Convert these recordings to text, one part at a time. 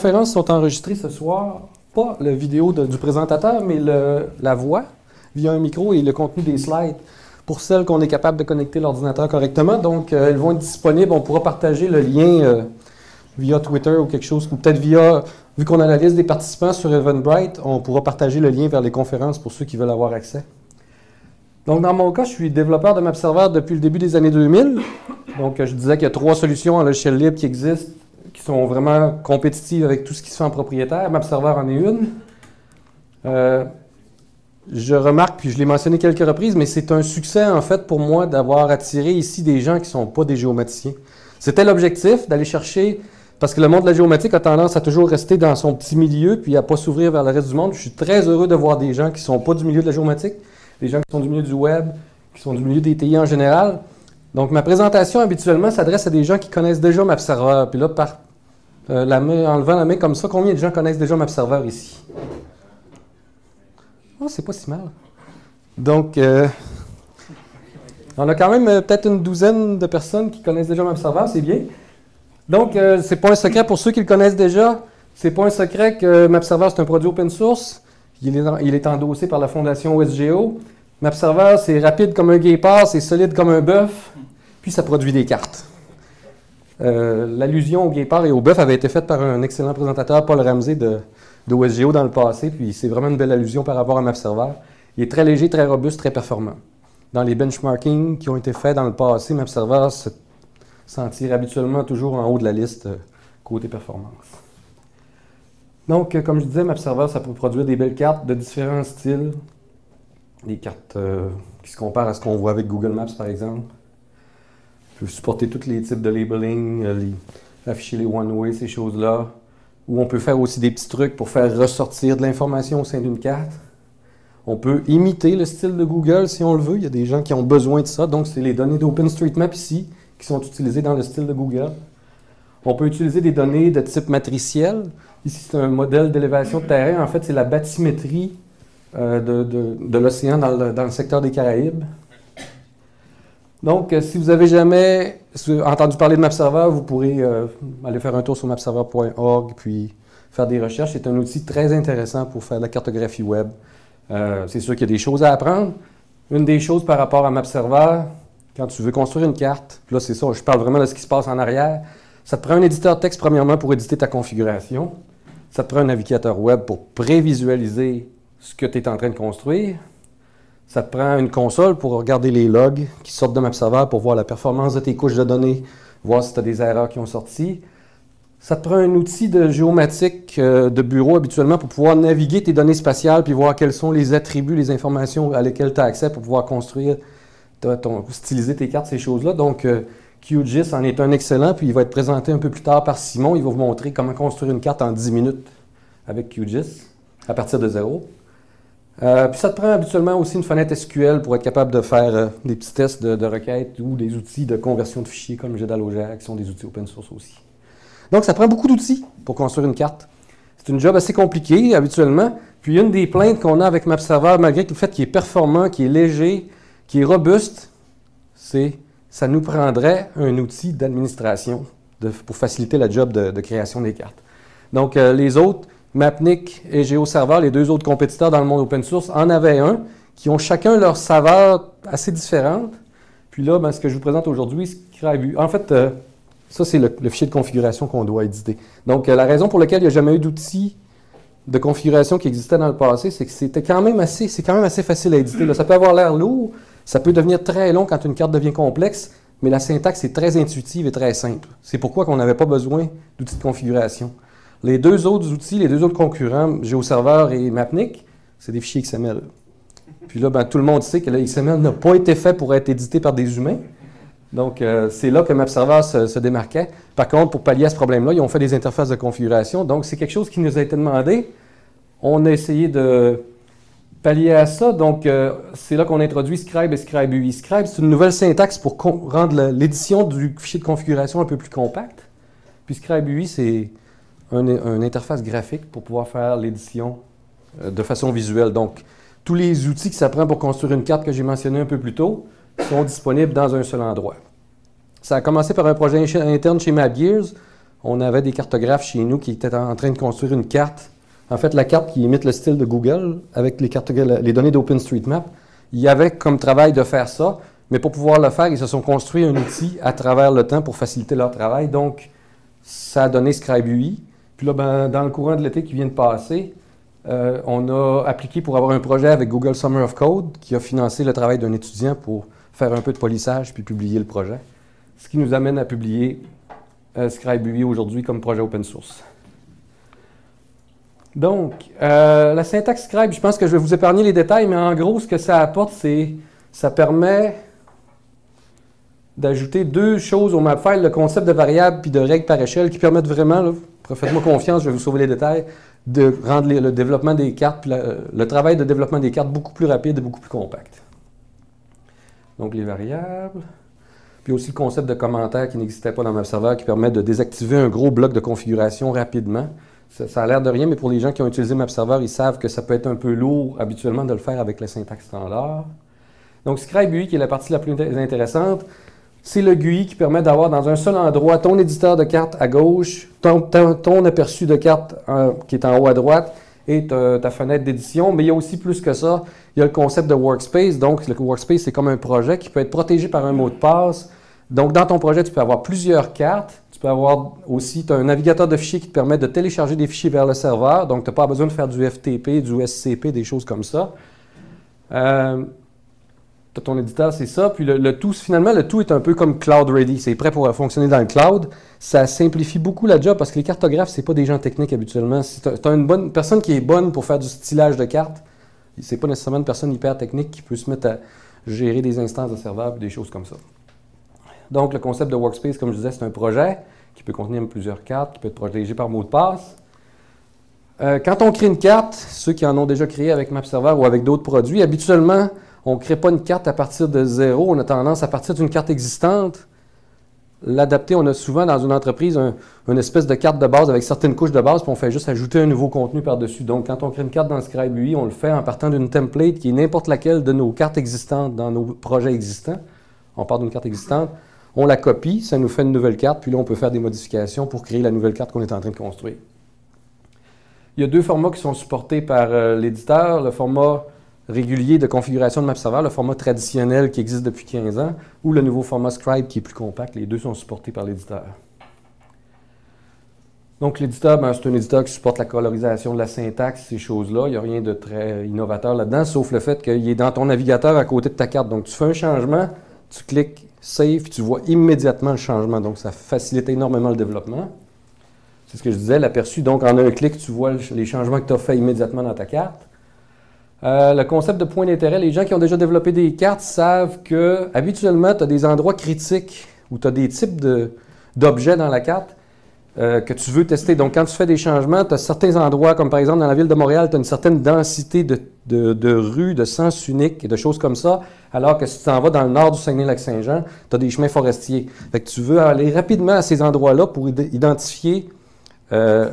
conférences sont enregistrées ce soir, pas la vidéo du présentateur, mais la voix via un micro et le contenu des slides pour celles qu'on est capable de connecter l'ordinateur correctement. Donc, euh, elles vont être disponibles. On pourra partager le lien euh, via Twitter ou quelque chose, ou peut-être via, vu qu'on a la des participants sur Eventbrite, on pourra partager le lien vers les conférences pour ceux qui veulent avoir accès. Donc, dans mon cas, je suis développeur de MapServer depuis le début des années 2000. Donc, je disais qu'il y a trois solutions en logiciel libre qui existent, qui sont vraiment compétitives avec tout ce qui se fait en propriétaire. MapServer en est une. Euh, je remarque, puis je l'ai mentionné quelques reprises, mais c'est un succès en fait pour moi d'avoir attiré ici des gens qui ne sont pas des géomaticiens. C'était l'objectif d'aller chercher, parce que le monde de la géomatique a tendance à toujours rester dans son petit milieu, puis à ne pas s'ouvrir vers le reste du monde. Je suis très heureux de voir des gens qui ne sont pas du milieu de la géomatique, des gens qui sont du milieu du web, qui sont du milieu des TI en général. Donc ma présentation habituellement s'adresse à des gens qui connaissent déjà MapServer. Puis là, par euh, la main, en levant la main comme ça, combien de gens connaissent déjà MapServer ici? Oh, c'est pas si mal. Donc, euh, on a quand même euh, peut-être une douzaine de personnes qui connaissent déjà MapServer, c'est bien. Donc, c'est pas un secret pour ceux qui le connaissent déjà. C'est pas un secret que MapServer, c'est un produit open source. Il est, il est endossé par la fondation OSGeo. MapServer, c'est rapide comme un guépard, c'est solide comme un bœuf, puis ça produit des cartes. L'allusion au guépard et au bœuf avait été faite par un excellent présentateur, Paul Ramsey, de, OSGeo dans le passé, puis c'est vraiment une belle allusion par rapport à MapServer. Il est très léger, très robuste, très performant. Dans les benchmarkings qui ont été faits dans le passé, MapServer se sentir habituellement toujours en haut de la liste euh, côté performance. Donc, euh, comme je disais, MapServer, ça peut produire des belles cartes de différents styles, des cartes euh, qui se comparent à ce qu'on voit avec Google Maps, par exemple. Il peut supporter tous les types de labeling, afficher les one-way, ces choses-là où on peut faire aussi des petits trucs pour faire ressortir de l'information au sein d'une carte. On peut imiter le style de Google si on le veut. Il y a des gens qui ont besoin de ça. Donc, c'est les données d'OpenStreetMap ici qui sont utilisées dans le style de Google. On peut utiliser des données de type matriciel. Ici, c'est un modèle d'élévation de terrain. En fait, c'est la bathymétrie euh, de, l'océan dans le secteur des Caraïbes. Donc, euh, si vous avez jamais entendu parler de MapServer, vous pourrez euh, aller faire un tour sur mapserver.org puis faire des recherches. C'est un outil très intéressant pour faire de la cartographie web. Euh, c'est sûr qu'il y a des choses à apprendre. Une des choses par rapport à MapServer, quand tu veux construire une carte, là c'est ça, je parle vraiment de ce qui se passe en arrière, ça te prend un éditeur texte premièrement pour éditer ta configuration. Ça te prend un navigateur web pour prévisualiser ce que tu es en train de construire. Ça te prend une console pour regarder les logs qui sortent de MapServer pour voir la performance de tes couches de données, voir si tu as des erreurs qui ont sorti. Ça te prend un outil de géomatique euh, de bureau habituellement pour pouvoir naviguer tes données spatiales puis voir quels sont les attributs, les informations à lesquelles tu as accès pour pouvoir construire, ton, styliser tes cartes, ces choses-là. Donc, euh, QGIS en est un excellent, puis il va être présenté un peu plus tard par Simon. Il va vous montrer comment construire une carte en 10 minutes avec QGIS à partir de zéro. Euh, puis ça te prend habituellement aussi une fenêtre SQL pour être capable de faire euh, des petits tests de, requête ou des outils de conversion de fichiers comme Gedaloger, qui sont des outils open source aussi. Donc ça prend beaucoup d'outils pour construire une carte. C'est une job assez compliqué habituellement. Puis une des plaintes qu'on a avec MapServer, malgré le fait qu'il est performant, qu'il est léger, qu'il est robuste, c'est ça nous prendrait un outil d'administration pour faciliter la job de, création des cartes. Donc euh, les autres, Mapnik et GeoServer, les deux autres compétiteurs dans le monde open source, en avaient un, qui ont chacun leur saveur assez différente. Puis là, ben, ce que je vous présente aujourd'hui. En fait, euh, ça, c'est le, fichier de configuration qu'on doit éditer. Donc, euh, la raison pour laquelle il n'y a jamais eu d'outil de configuration qui existait dans le passé, c'est que c'était quand même assez, c'est quand même assez facile à éditer. ça peut avoir l'air lourd, ça peut devenir très long quand une carte devient complexe, mais la syntaxe est très intuitive et très simple. C'est pourquoi on n'avait pas besoin d'outils de configuration. Les deux autres outils, les deux autres concurrents, GeoServer et Mapnik, c'est des fichiers XML. Puis là, ben, tout le monde sait que le XML n'a pas été fait pour être édité par des humains. Donc, euh, c'est là que MapServer se, démarquait. Par contre, pour pallier à ce problème-là, ils ont fait des interfaces de configuration. Donc, c'est quelque chose qui nous a été demandé. On a essayé de pallier à ça. Donc, euh, c'est là qu'on introduit Scribe et Scribe UI. Scribe, c'est une nouvelle syntaxe pour rendre l'édition du fichier de configuration un peu plus compacte. Puis Scribe UI, c'est une interface graphique pour pouvoir faire l'édition euh, de façon visuelle. Donc, tous les outils que ça prend pour construire une carte que j'ai mentionné un peu plus tôt sont disponibles dans un seul endroit. Ça a commencé par un projet interne chez MapGears on avait des cartographes chez nous qui étaient en train de construire une carte. En fait, la carte qui imite le style de Google avec les, les données d'OpenStreetMap, il y avait comme travail de faire ça, mais pour pouvoir le faire, ils se sont construits un outil à travers le temps pour faciliter leur travail. Donc, ça a donné ScribeUI. Puis là, ben, dans le courant de l'été qui vient de passer, euh, on a appliqué pour avoir un projet avec Google Summer of Code qui a financé le travail d'un étudiant pour faire un peu de polissage puis publier le projet. Ce qui nous amène à publier euh, ScribeUI aujourd'hui comme projet open source. Donc, euh, la syntaxe Scribe, je pense que je vais vous épargner les détails, mais en gros, ce que ça apporte, c'est ça permet d'ajouter deux choses au mapfile, le concept de variable puis de règle par échelle, qui permettent vraiment, faites-moi confiance, je vais vous sauver les détails, de rendre le développement des cartes, le travail de développement des cartes beaucoup plus rapide et beaucoup plus compact. Donc les variables. Puis aussi le concept de commentaire qui n'existait pas dans MapServer qui permet de désactiver un gros bloc de configuration rapidement. Ça, a l'air de rien, mais pour les gens qui ont utilisé MapServer, ils savent que ça peut être un peu lourd habituellement de le faire avec la syntaxe standard. Donc ScribeUI, qui est la partie la plus intéressante, c'est le GUI qui permet d'avoir dans un seul endroit ton éditeur de cartes à gauche, ton, aperçu de carte qui est en haut à droite et ta, fenêtre d'édition. Mais il y a aussi plus que ça. Il y a le concept de workspace. Donc, le workspace, c'est comme un projet qui peut être protégé par un mot de passe. Donc, dans ton projet, tu peux avoir plusieurs cartes. Tu peux avoir aussi un navigateur de fichiers qui te permet de télécharger des fichiers vers le serveur. Donc, tu n'as pas besoin de faire du FTP, du SCP, des choses comme ça. Euh, ton éditeur, c'est ça. Puis le, tout, finalement, le tout est un peu comme Cloud Ready. C'est prêt pour fonctionner dans le cloud. Ça simplifie beaucoup la job parce que les cartographes, c'est pas des gens techniques habituellement. Si tu as, une bonne personne qui est bonne pour faire du stylage de cartes, c'est pas nécessairement une personne hyper technique qui peut se mettre à gérer des instances de serveurs et des choses comme ça. Donc, le concept de Workspace, comme je disais, c'est un projet qui peut contenir plusieurs cartes, qui peut être protégé par mot de passe. Euh, quand on crée une carte, ceux qui en ont déjà créé avec MapServer ou avec d'autres produits, habituellement, on ne crée pas une carte à partir de zéro. On a tendance, à partir d'une carte existante, l'adapter. On a souvent dans une entreprise une espèce de carte de base avec certaines couches de base, puis on fait juste ajouter un nouveau contenu par-dessus. Donc, quand on crée une carte dans Scribe UI, on le fait en partant d'une template qui est n'importe laquelle de nos cartes existantes dans nos projets existants. On part d'une carte existante, on la copie, ça nous fait une nouvelle carte, puis là, on peut faire des modifications pour créer la nouvelle carte qu'on est en train de construire. Il y a deux formats qui sont supportés par euh, l'éditeur. Le format régulier de configuration de MapServer, le format traditionnel qui existe depuis 15 ans, ou le nouveau format Scribe qui est plus compact. Les deux sont supportés par l'éditeur. Donc, l'éditeur, ben, c'est un éditeur qui supporte la colorisation de la syntaxe, ces choses-là. Il n'y a rien de très innovateur là-dedans, sauf le fait qu'il est dans ton navigateur à côté de ta carte. Donc, tu fais un changement, tu cliques Save, tu vois immédiatement le changement. Donc, ça facilite énormément le développement. C'est ce que je disais, l'aperçu. Donc, en un clic, tu vois les changements que tu as fait immédiatement dans ta carte. Euh, le concept de point d'intérêt, les gens qui ont déjà développé des cartes savent que habituellement, tu as des endroits critiques où tu as des types d'objets dans la carte euh, que tu veux tester. Donc, quand tu fais des changements, tu as certains endroits, comme par exemple dans la ville de Montréal, tu as une certaine densité de, de, rues, de sens unique et de choses comme ça, alors que si tu t'en vas dans le nord du Saguenay-Lac-Saint-Jean, tu as des chemins forestiers. Fait que tu veux aller rapidement à ces endroits-là pour identifier euh,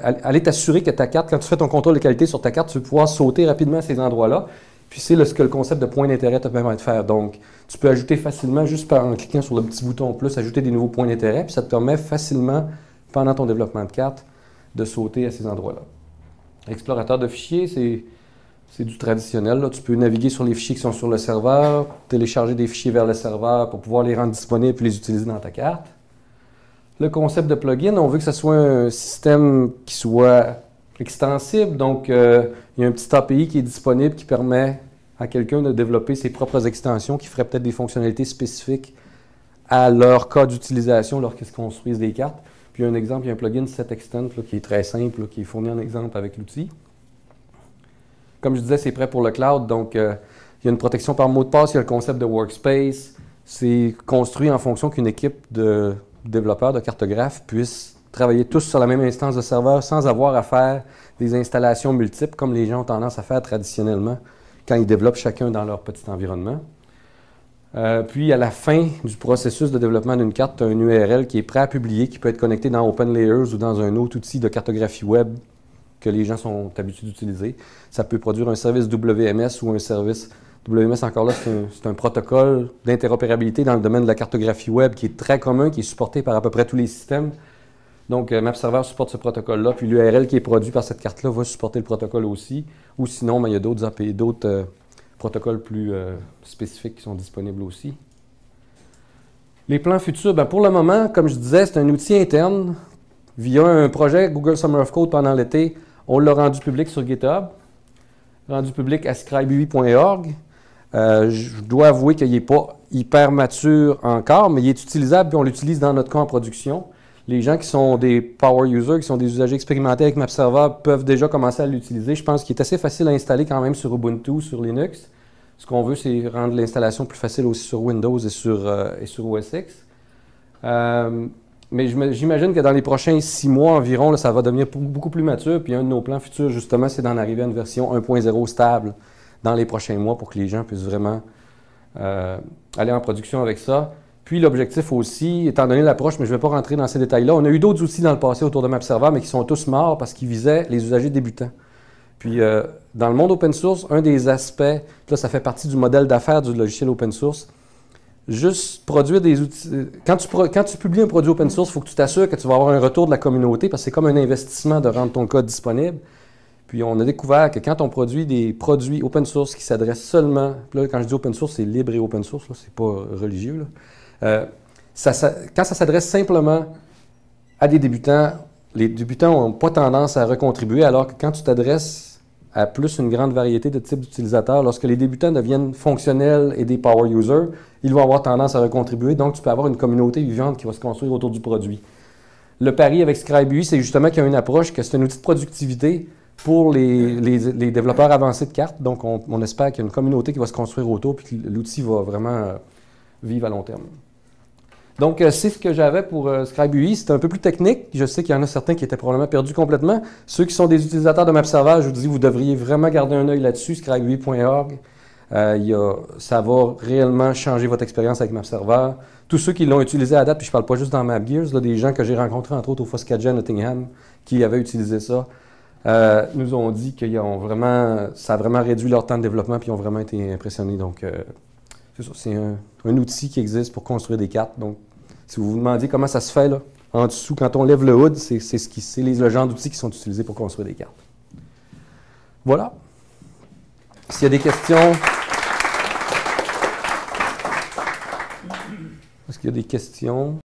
aller t'assurer que ta carte, quand tu fais ton contrôle de qualité sur ta carte, tu vas pouvoir sauter rapidement à ces endroits-là. Puis c'est ce que le concept de point d'intérêt te permet de faire. Donc, tu peux ajouter facilement, juste en cliquant sur le petit bouton plus, ajouter des nouveaux points d'intérêt, puis ça te permet facilement, pendant ton développement de carte, de sauter à ces endroits-là. Explorateur de fichiers, c'est du traditionnel. Tu peux naviguer sur les fichiers qui sont sur le serveur, télécharger des fichiers vers le serveur pour pouvoir les rendre disponibles et les utiliser dans ta carte. Le concept de plugin, on veut que ce soit un système qui soit extensible. Donc, euh, il y a un petit API qui est disponible qui permet à quelqu'un de développer ses propres extensions qui feraient peut-être des fonctionnalités spécifiques à leur cas d'utilisation lorsqu'ils construisent des cartes. Puis un exemple, il y a un plugin SetExtent qui est très simple, qui est fourni en exemple avec l'outil. Comme je disais, c'est prêt pour le cloud, donc euh, il y a une protection par mot de passe, il y a le concept de workspace. C'est construit en fonction qu'une équipe de développeurs, de cartographes puissent travailler tous sur la même instance de serveur sans avoir à faire des installations multiples comme les gens ont tendance à faire traditionnellement quand ils développent chacun dans leur petit environnement. Euh, puis, à la fin du processus de développement d'une carte, tu as un URL qui est prêt à publier, qui peut être connecté dans OpenLayers ou dans un autre outil de cartographie web que les gens sont habitués d'utiliser. Ça peut produire un service WMS ou un service WMS, encore là, c'est un, protocole d'interopérabilité dans le domaine de la cartographie web qui est très commun, qui est supporté par à peu près tous les systèmes. Donc, euh, MapServer supporte ce protocole-là, puis l'URL qui est produit par cette carte-là va supporter le protocole aussi. Ou sinon, ben, il y a d'autres euh, protocoles plus euh, spécifiques qui sont disponibles aussi. Les plans futurs, ben, pour le moment, comme je disais, c'est un outil interne. Via un projet Google Summer of Code pendant l'été, on l'a rendu public sur GitHub, rendu public à scribeui.org. je dois avouer qu'il n'est pas hyper mature encore, mais il est utilisable et on l'utilise dans notre cas en production les gens qui sont des power users, qui sont des usagers expérimentés avec MapServer, peuvent déjà commencer à l'utiliser. Je pense qu'il est assez facile à installer quand même sur Ubuntu, sur Linux. Ce qu'on veut, c'est rendre l'installation plus facile aussi sur Windows et sur, euh, et sur OS X. Euh, mais j'imagine que dans les prochains six mois environ, ça va devenir beaucoup plus mature. Puis un de nos plans futurs, justement, c'est d'en arriver à une version 1.0 stable dans les prochains mois pour que les gens puissent vraiment euh, aller en production avec ça. Puis l'objectif aussi, étant donné l'approche, mais je ne vais pas rentrer dans ces détails-là, on a eu d'autres outils dans le passé autour de MapServer, mais qui sont tous morts parce qu'ils visaient les usagers débutants. Puis euh, dans le monde open source, un des aspects, là ça fait partie du modèle d'affaires du logiciel open source, juste produire des outils. Tu, quand tu publies un produit open source, il faut que tu t'assures que tu vas avoir un retour de la communauté parce que c'est comme un investissement de rendre ton code disponible. On a découvert que quand on produit des produits open source qui s'adressent seulement, là quand je dis open source, c'est libre et open source, c'est pas religieux. Là. Euh, quand ça s'adresse simplement à des débutants, les débutants n'ont pas tendance à recontribuer, alors que quand tu t'adresses à plus une grande variété de types d'utilisateurs, lorsque les débutants deviennent fonctionnels et des power users, ils vont avoir tendance à recontribuer. Donc, tu peux avoir une communauté vivante qui va se construire autour du produit. Le pari avec ScribeUI, c'est justement qu'il y a une approche que c'est un outil de productivité pour les, développeurs avancés de cartes. Donc, on, espère qu'il y a une communauté qui va se construire autour et que l'outil va vraiment euh, vivre à long terme. Donc, euh, c'est ce que j'avais pour euh, ScribeUI. C'est un peu plus technique. Je sais qu'il y en a certains qui étaient probablement perdus complètement. Ceux qui sont des utilisateurs de MapServer, je vous dis, vous devriez vraiment garder un œil là-dessus, scribeui.org. Euh, ça va réellement changer votre expérience avec MapServer. Tous ceux qui l'ont utilisé à date, puis je ne parle pas juste dans MapGears, là, des gens que j'ai rencontrés, entre autres au Foscadia Nottingham, qui avaient utilisé ça, nous ont dit que vraiment, ça a vraiment réduit leur temps de développement, puis ils ont vraiment été impressionnés. Donc, c'est un, un, outil qui existe pour construire des cartes. Donc, si vous vous demandez comment ça se fait, là, en dessous, quand on lève le hood, c'est ce qui, le genre d'outils qui sont utilisés pour construire des cartes. Voilà. S'il y a des questions. Est-ce qu'il y a des questions?